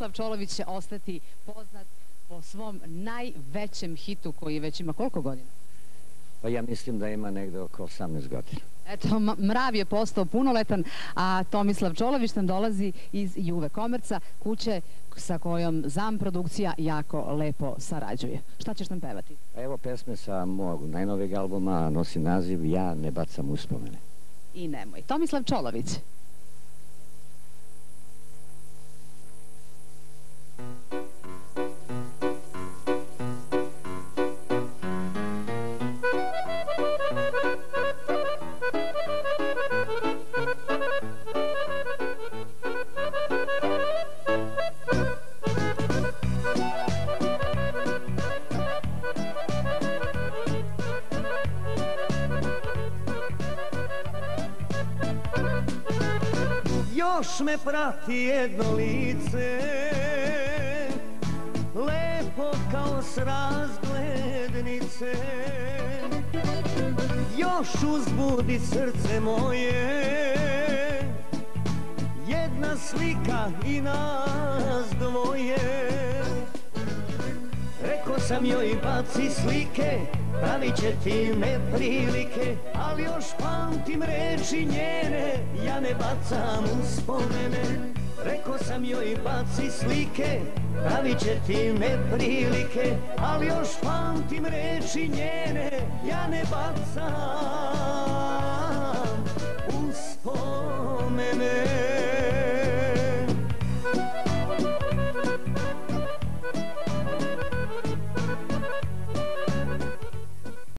Tomislav Čolović će ostati poznat po svom najvećem hitu koji već ima koliko godina? Pa ja mislim da ima negde oko 18 godina. Eto, Mrav je postao punoletan, a Tomislav Čolović nam dolazi iz Juve Komerca, kuće sa kojom ZAM produkcija jako lepo sarađuje. Šta ćeš nam pevati? Pa evo pesme sa mog najnovijeg albuma, nosi naziv Ja ne bacam uspomene. I nemoj. Tomislav Čolović. Još me prati jedno lice Lepo kao s razglednice. Još uzbudi srce moje Jedna slika i nas dvoje sam joj baci slike, pravit će ti neprilike, ali još pamtim reči njene, ja ne bacam uspomene. Rekao sam joj baci slike, pravit će ti neprilike, ali još pamtim reči njene, ja ne bacam uspomene.